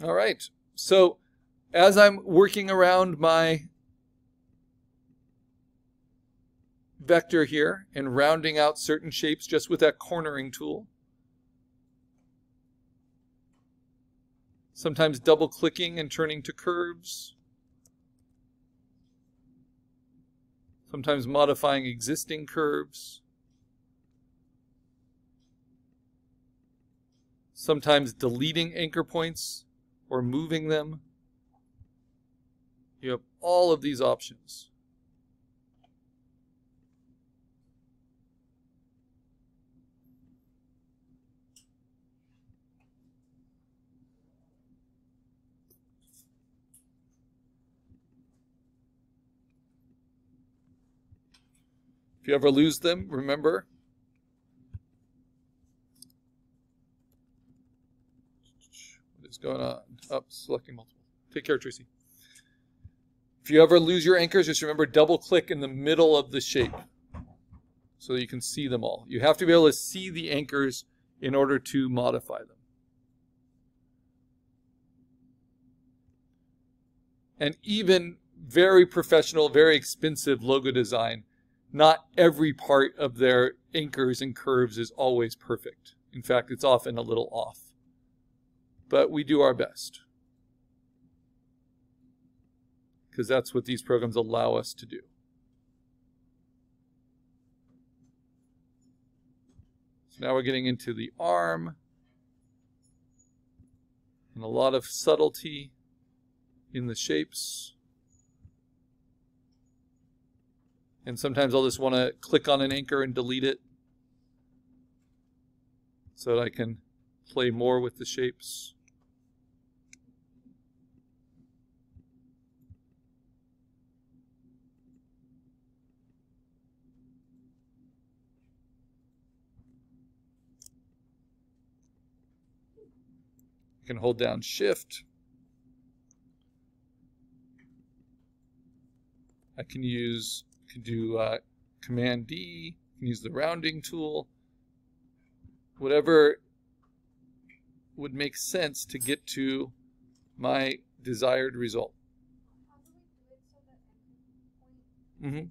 All right. So as I'm working around my vector here and rounding out certain shapes just with that cornering tool, sometimes double clicking and turning to curves, sometimes modifying existing curves, sometimes deleting anchor points or moving them. You have all of these options. If you ever lose them, remember is going on? Up, selecting multiple. Take care, Tracy. If you ever lose your anchors, just remember double click in the middle of the shape so you can see them all. You have to be able to see the anchors in order to modify them. And even very professional, very expensive logo design, not every part of their anchors and curves is always perfect. In fact, it's often a little off. But we do our best. Because that's what these programs allow us to do. So now we're getting into the arm. And a lot of subtlety in the shapes. And sometimes I'll just want to click on an anchor and delete it so that I can play more with the shapes. Can hold down shift. I can use can do uh, Command D, can use the rounding tool, whatever would make sense to get to my desired result. Mm-hmm.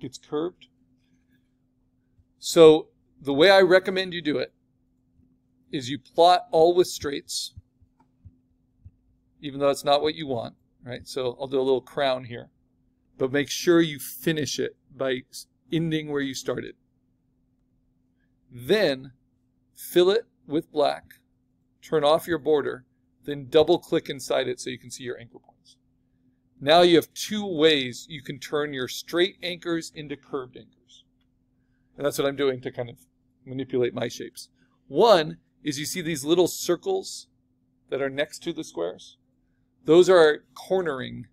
It's curved. So the way I recommend you do it is you plot all with straights, even though it's not what you want, right? So I'll do a little crown here but make sure you finish it by ending where you started. Then fill it with black, turn off your border, then double click inside it so you can see your anchor points. Now you have two ways you can turn your straight anchors into curved anchors. And that's what I'm doing to kind of manipulate my shapes. One is you see these little circles that are next to the squares? Those are cornering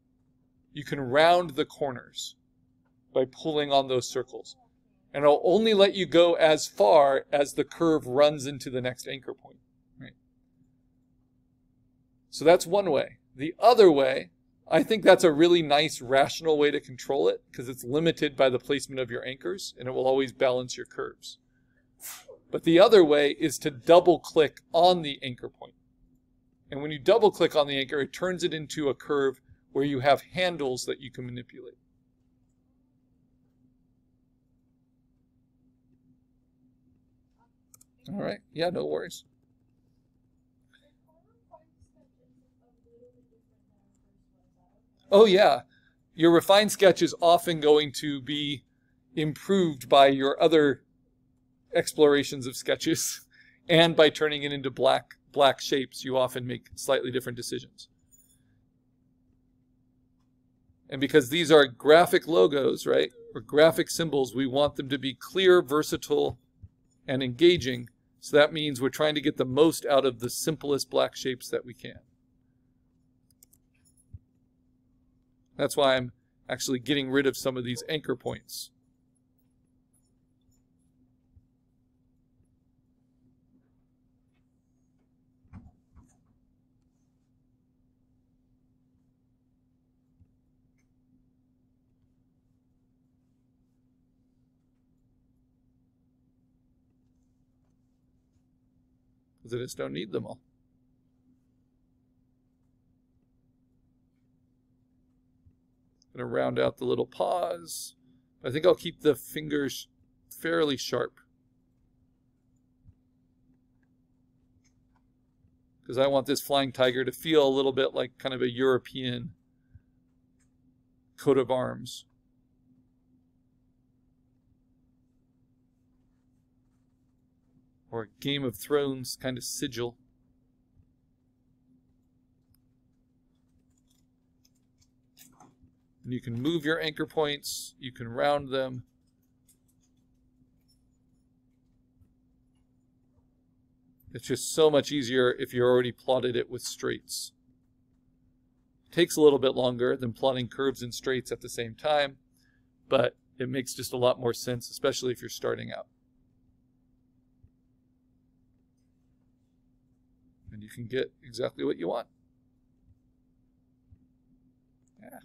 you can round the corners by pulling on those circles. And it'll only let you go as far as the curve runs into the next anchor point. Right? So that's one way. The other way, I think that's a really nice rational way to control it because it's limited by the placement of your anchors and it will always balance your curves. But the other way is to double click on the anchor point. And when you double click on the anchor, it turns it into a curve where you have handles that you can manipulate. All right. Yeah, no worries. Oh, yeah. Your refined sketch is often going to be improved by your other explorations of sketches and by turning it into black black shapes you often make slightly different decisions and because these are graphic logos, right, or graphic symbols, we want them to be clear, versatile, and engaging. So that means we're trying to get the most out of the simplest black shapes that we can. That's why I'm actually getting rid of some of these anchor points. because it's don't need them all. Gonna round out the little paws. I think I'll keep the fingers fairly sharp. Because I want this flying tiger to feel a little bit like kind of a European coat of arms. Or a Game of Thrones kind of sigil. And you can move your anchor points, you can round them. It's just so much easier if you already plotted it with straights. Takes a little bit longer than plotting curves and straights at the same time, but it makes just a lot more sense, especially if you're starting out. And you can get exactly what you want. Yeah.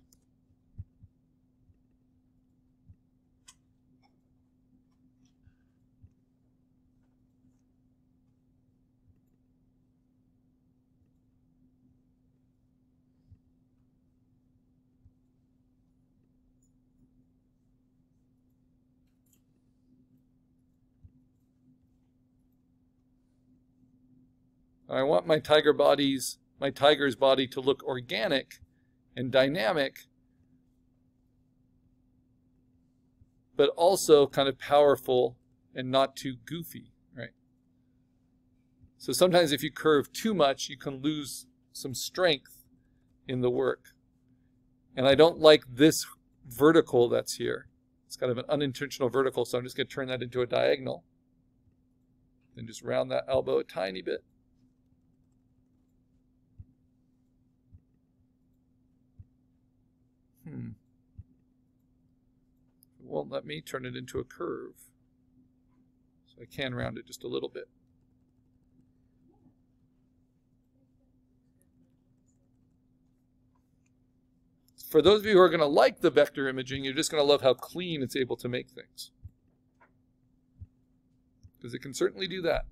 I want my tiger bodies, my tiger's body to look organic and dynamic, but also kind of powerful and not too goofy, right? So sometimes if you curve too much, you can lose some strength in the work. And I don't like this vertical that's here. It's kind of an unintentional vertical, so I'm just going to turn that into a diagonal. Then just round that elbow a tiny bit. Hmm. It let me turn it into a curve. So I can round it just a little bit. For those of you who are going to like the vector imaging, you're just going to love how clean it's able to make things. Because it can certainly do that.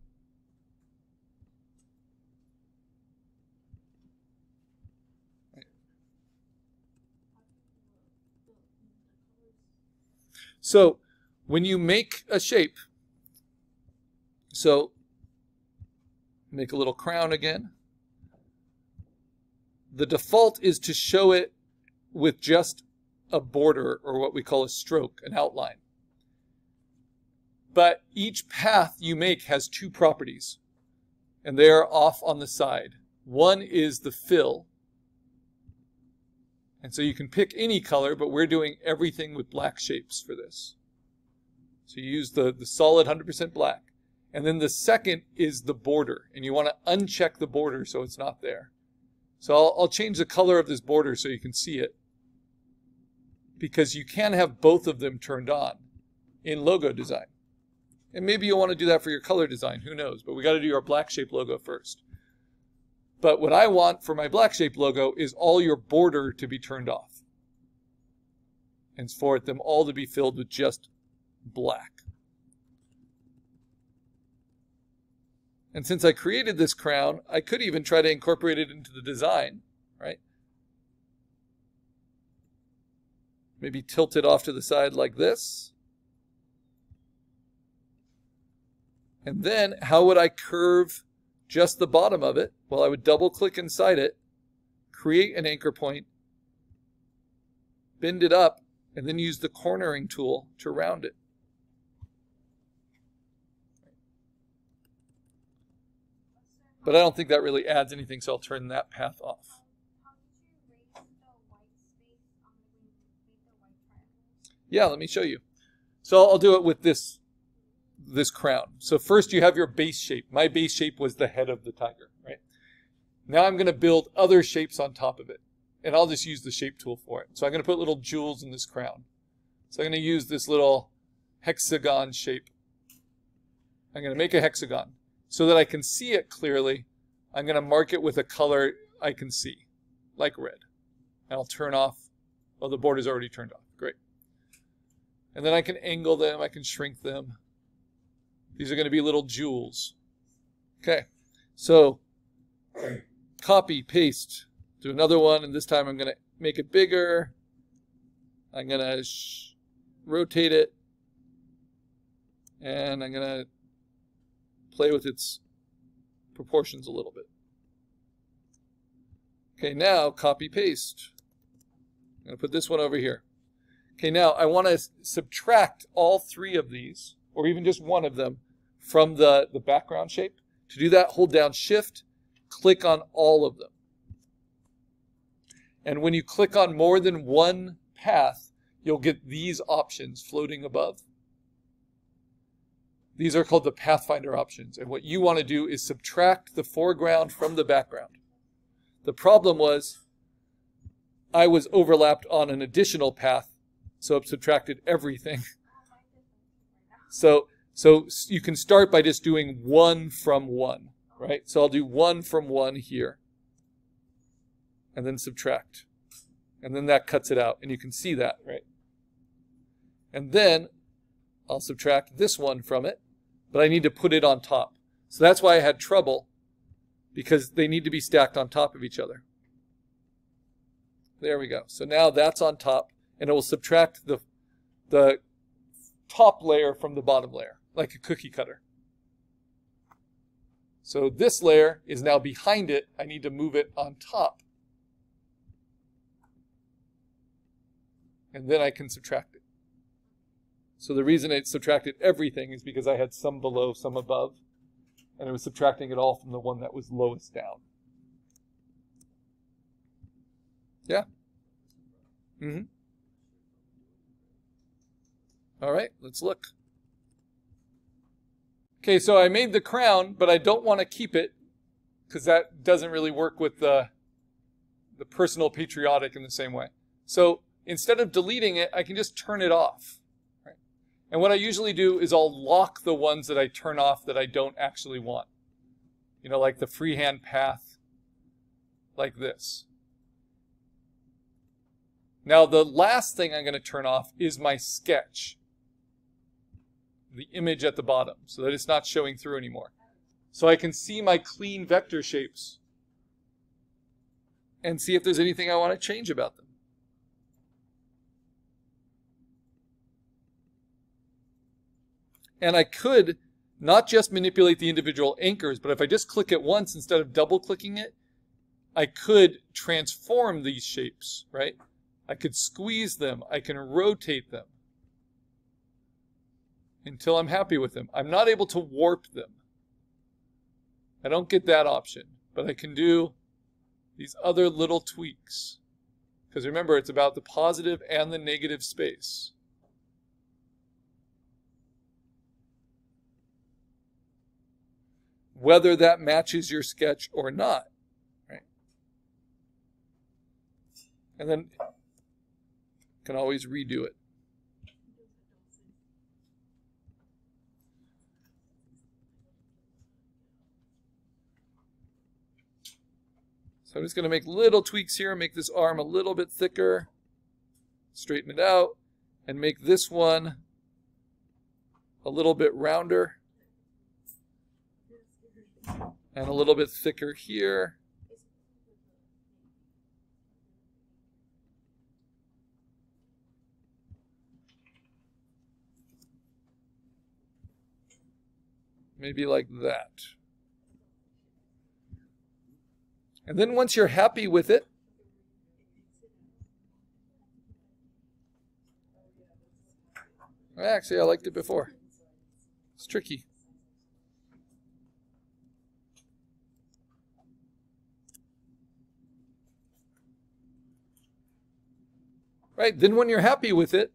So when you make a shape, so make a little crown again. The default is to show it with just a border or what we call a stroke, an outline. But each path you make has two properties, and they are off on the side. One is the fill, and so you can pick any color, but we're doing everything with black shapes for this. So you use the, the solid 100% black. And then the second is the border, and you want to uncheck the border so it's not there. So I'll, I'll change the color of this border so you can see it. Because you can have both of them turned on in logo design. And maybe you'll want to do that for your color design, who knows. But we got to do our black shape logo first. But what I want for my black shape logo is all your border to be turned off. And for them all to be filled with just black. And since I created this crown, I could even try to incorporate it into the design, right? Maybe tilt it off to the side like this. And then how would I curve just the bottom of it, well, I would double click inside it, create an anchor point, bend it up, and then use the cornering tool to round it. But I don't think that really adds anything, so I'll turn that path off. Yeah, let me show you. So I'll do it with this this crown. So first you have your base shape. My base shape was the head of the tiger, right? Now I'm going to build other shapes on top of it. And I'll just use the shape tool for it. So I'm going to put little jewels in this crown. So I'm going to use this little hexagon shape. I'm going to make a hexagon. So that I can see it clearly, I'm going to mark it with a color I can see, like red. And I'll turn off, well, the border's already turned off. Great. And then I can angle them, I can shrink them. These are going to be little jewels. Okay, so copy, paste, do another one, and this time I'm going to make it bigger, I'm going to rotate it and I'm going to play with its proportions a little bit. Okay, now copy paste. I'm going to put this one over here. Okay, now I want to subtract all three of these, or even just one of them, from the, the background shape. To do that, hold down Shift, click on all of them. And when you click on more than one path, you'll get these options floating above. These are called the Pathfinder options. And what you want to do is subtract the foreground from the background. The problem was I was overlapped on an additional path, so it subtracted everything. So, so you can start by just doing one from one, right? So I'll do one from one here and then subtract. And then that cuts it out. And you can see that, right? And then I'll subtract this one from it, but I need to put it on top. So that's why I had trouble because they need to be stacked on top of each other. There we go. So now that's on top and it will subtract the, the top layer from the bottom layer, like a cookie cutter. So this layer is now behind it. I need to move it on top. And then I can subtract it. So the reason it subtracted everything is because I had some below, some above, and it was subtracting it all from the one that was lowest down. Yeah? Mm-hmm. All right, let's look. Okay, so I made the crown, but I don't want to keep it because that doesn't really work with the, the personal patriotic in the same way. So instead of deleting it, I can just turn it off. And what I usually do is I'll lock the ones that I turn off that I don't actually want. You know, like the freehand path, like this. Now the last thing I'm going to turn off is my sketch. The image at the bottom, so that it's not showing through anymore. So I can see my clean vector shapes and see if there's anything I want to change about them. And I could not just manipulate the individual anchors, but if I just click it once instead of double clicking it, I could transform these shapes, right? I could squeeze them. I can rotate them until I'm happy with them. I'm not able to warp them. I don't get that option, but I can do these other little tweaks. Because remember, it's about the positive and the negative space. whether that matches your sketch or not. Right? And then you can always redo it. So I'm just going to make little tweaks here, make this arm a little bit thicker, straighten it out, and make this one a little bit rounder and a little bit thicker here. Maybe like that. And then once you're happy with it, actually I liked it before. It's tricky. Right? Then when you're happy with it,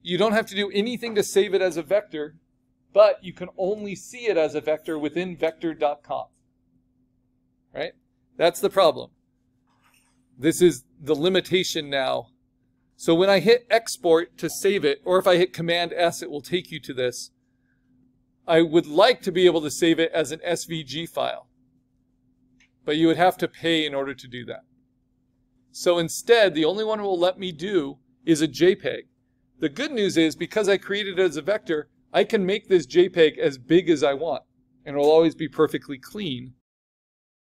you don't have to do anything to save it as a vector, but you can only see it as a vector within vectr.com. Right? That's the problem. This is the limitation now. So when I hit export to save it, or if I hit Command S, it will take you to this. I would like to be able to save it as an SVG file. But you would have to pay in order to do that. So instead, the only one it will let me do is a JPEG. The good news is because I created it as a vector, I can make this JPEG as big as I want, and it will always be perfectly clean